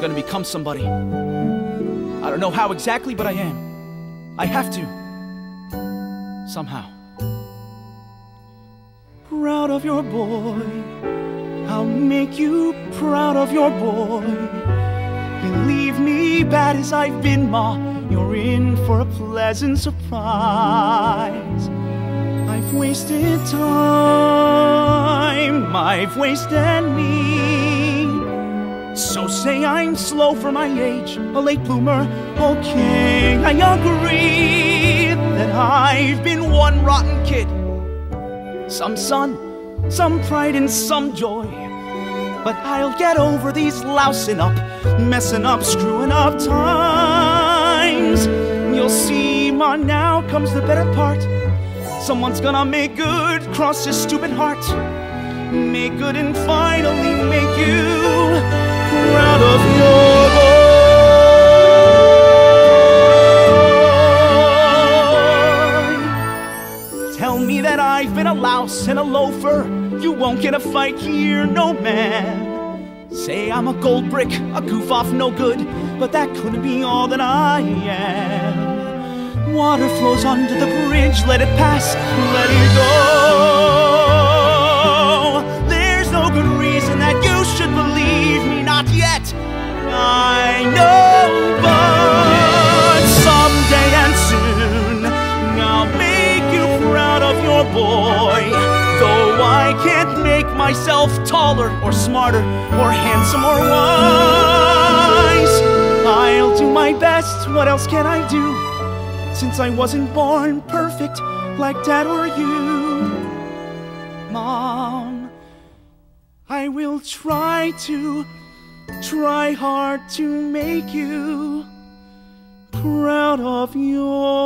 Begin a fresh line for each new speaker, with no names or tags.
I'm gonna become somebody. I don't know how exactly, but I am. I have to. Somehow. Proud of your boy. I'll make you proud of your boy. Believe me, bad as I've been, Ma, you're in for a pleasant surprise. I've wasted time, I've wasted me. Say I'm slow for my age, a late bloomer. Okay, I agree that I've been one rotten kid. Some son, some pride, and some joy. But I'll get over these lousing up, messing up, screwing up times. You'll see, Ma, now comes the better part. Someone's gonna make good, cross his stupid heart. Make good and finally make you proud of your boy. Tell me that I've been a louse and a loafer. You won't get a fight here, no man. Say I'm a gold brick, a goof off, no good, but that couldn't be all that I am. Water flows under the bridge, let it pass, let it not yet. I know, but someday and soon I'll make you proud of your boy. Though I can't make myself taller or smarter or handsome or wise, I'll do my best. What else can I do? Since I wasn't born perfect like dad or you, mom, I will try to, try hard to make you proud of your